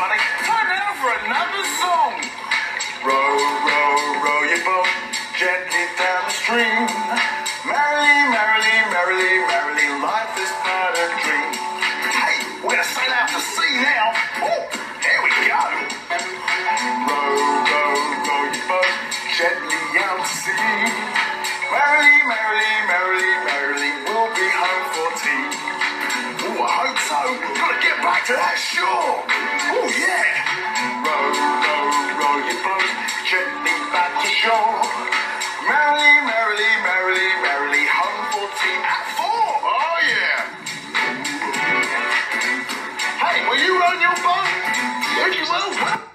everybody, time out for another song. Row, row, row your boat gently down the stream. Merrily, merrily, merrily, merrily, life is but a dream. Hey, we're gonna sail out to sea now. Oh, here we go. Row, row, row your boat gently out to sea. Merrily, merrily, merrily, merrily, we'll be home for tea. Oh, I hope so. Gotta get back to that shore. show. Merrily, merrily, merrily, merrily, hung for tea at four. Oh, yeah. Hey, will you run your bun? Yes, you will.